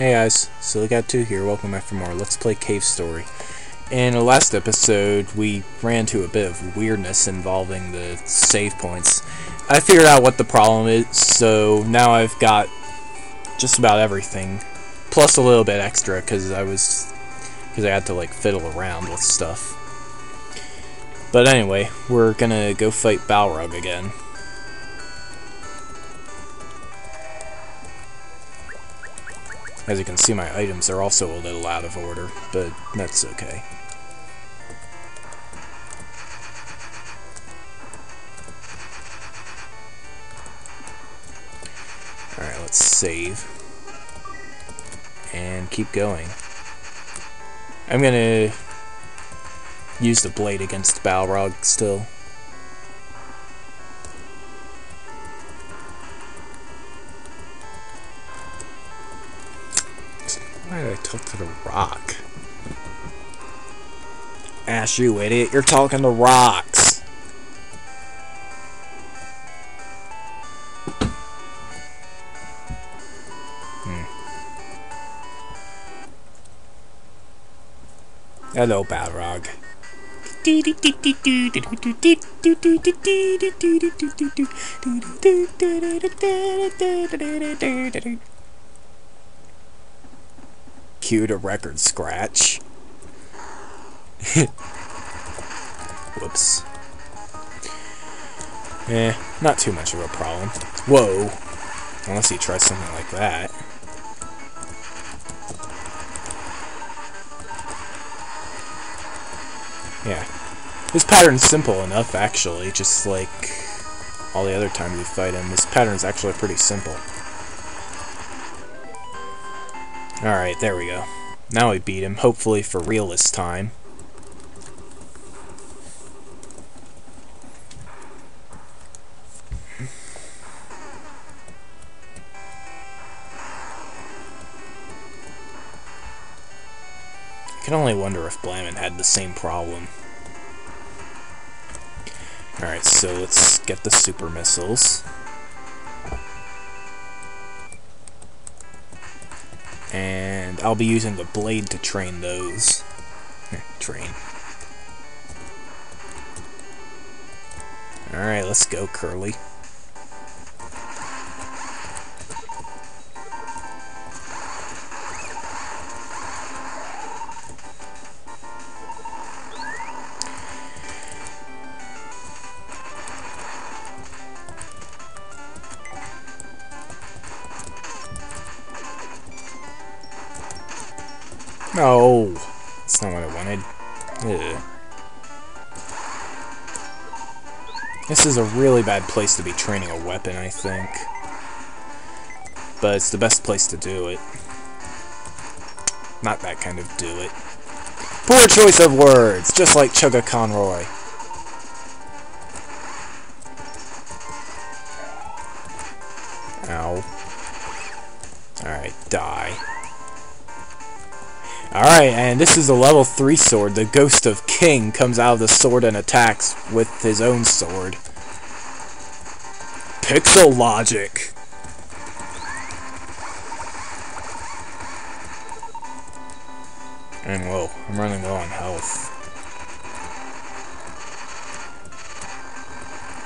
Hey guys, SillyGod2 here, welcome back for more Let's Play Cave Story. In the last episode, we ran into a bit of weirdness involving the save points. I figured out what the problem is, so now I've got just about everything, plus a little bit extra, because I was, because I had to like fiddle around with stuff. But anyway, we're gonna go fight Balrog again. As you can see, my items are also a little out of order, but that's okay. Alright, let's save. And keep going. I'm gonna use the blade against Balrog still. Talk to the rock? Ash, you idiot, you're talking to rocks! Hmm. Hello, Balrog. To record scratch. Whoops. Eh, not too much of a problem. Whoa. Unless he tries something like that. Yeah. This pattern's simple enough, actually, just like all the other times we fight him. This pattern's actually pretty simple. Alright, there we go. Now we beat him, hopefully for real this time. I can only wonder if Blammin had the same problem. Alright, so let's get the super missiles. And I'll be using the blade to train those. Eh, train. Alright, let's go, Curly. No, that's not what I wanted. Ugh. This is a really bad place to be training a weapon, I think. But it's the best place to do it. Not that kind of do it. Poor choice of words, just like Chuggaaconroy. Ow. Alright, die. Alright, and this is a level 3 sword. The Ghost of King comes out of the sword and attacks with his own sword. Pixel logic. And whoa, I'm running low on health.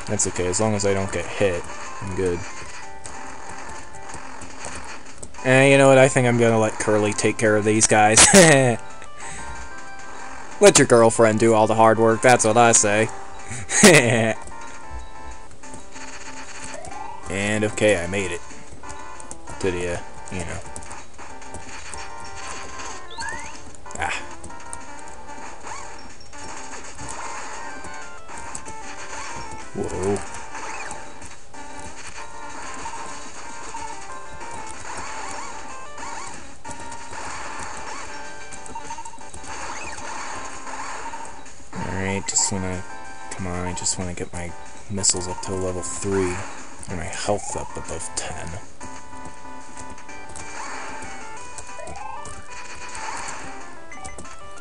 That's okay, as long as I don't get hit, I'm good. And you know what? I think I'm gonna let Curly take care of these guys. let your girlfriend do all the hard work, that's what I say. and okay, I made it. To the, uh, you know. Ah. Whoa. On, I just wanna get my missiles up to level 3. And my health up above 10.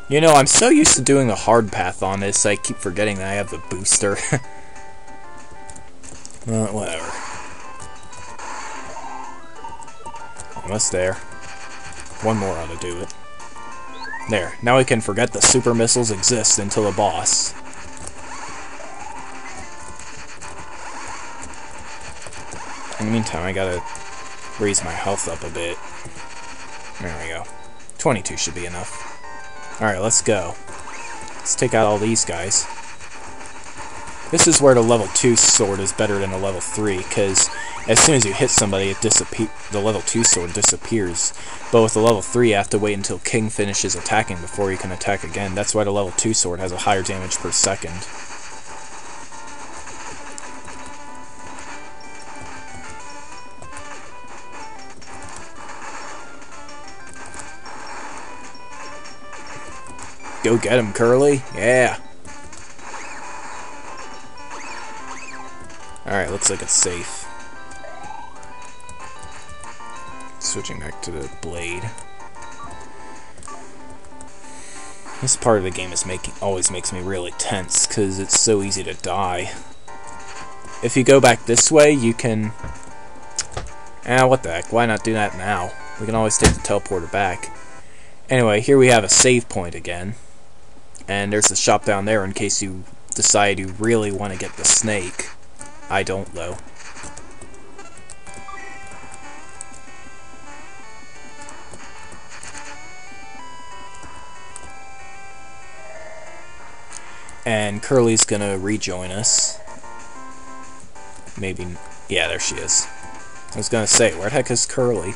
You know, I'm so used to doing the hard path on this, I keep forgetting that I have the booster. well, whatever. Almost there. One more ought to do it. There. Now we can forget the super missiles exist until the boss. In the meantime, I gotta raise my health up a bit. There we go. 22 should be enough. Alright, let's go. Let's take out all these guys. This is where the level 2 sword is better than the level 3, because as soon as you hit somebody, it the level 2 sword disappears. But with the level 3, you have to wait until King finishes attacking before you can attack again. That's why the level 2 sword has a higher damage per second. Go get him, Curly. Yeah. Alright, looks like it's safe. Switching back to the blade. This part of the game is making always makes me really tense because it's so easy to die. If you go back this way, you can... Ah, what the heck, why not do that now? We can always take the teleporter back. Anyway, here we have a save point again. And there's a shop down there in case you decide you really want to get the snake. I don't, though. And Curly's gonna rejoin us. Maybe... Yeah, there she is. I was gonna say, where the heck is Curly?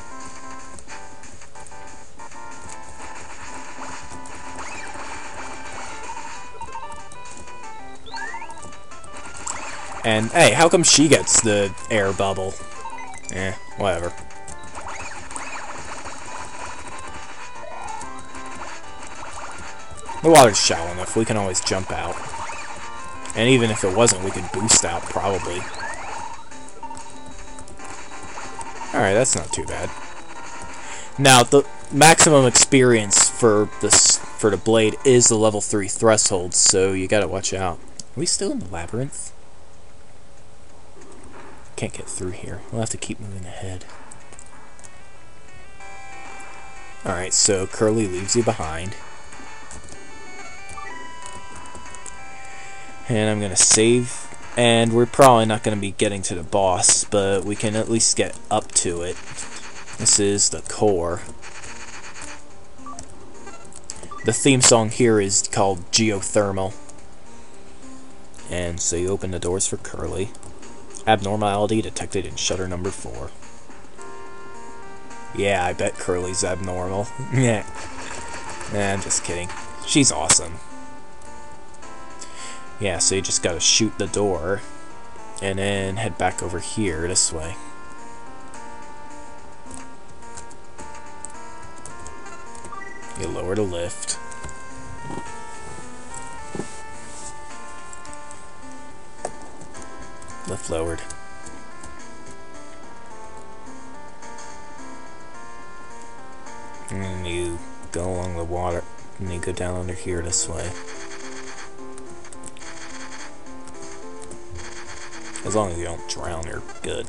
And, hey, how come she gets the air bubble? Eh, whatever. The water's shallow enough, we can always jump out. And even if it wasn't, we could boost out, probably. Alright, that's not too bad. Now, the maximum experience for this for the blade is the level 3 threshold, so you gotta watch out. Are we still in the labyrinth? Can't get through here. We'll have to keep moving ahead. Alright, so Curly leaves you behind. And I'm going to save. And we're probably not going to be getting to the boss, but we can at least get up to it. This is the core. The theme song here is called Geothermal. And so you open the doors for Curly. Abnormality detected in shutter number 4. Yeah, I bet Curly's abnormal. yeah. Nah, I'm just kidding. She's awesome. Yeah, so you just gotta shoot the door, and then head back over here, this way. You lower the lift. Lift lowered. And then you go along the water, and you go down under here this way. As long as you don't drown, you're good.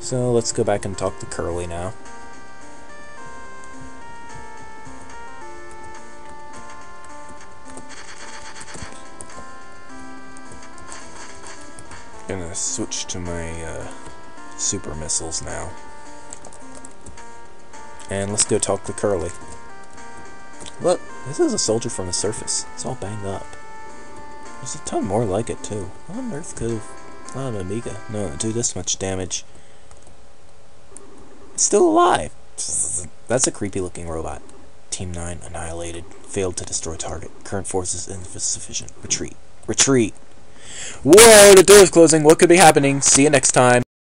So let's go back and talk to Curly now. Gonna switch to my uh, super missiles now. And let's go talk to Curly. Look, this is a soldier from the surface. It's all banged up. There's a ton more like it, too. What on earth could allowed an Amiga no, do this much damage? It's still alive! That's a creepy looking robot. Team 9 annihilated. Failed to destroy target. Current forces insufficient. Retreat. Retreat! Whoa, the door's closing. What could be happening? See you next time.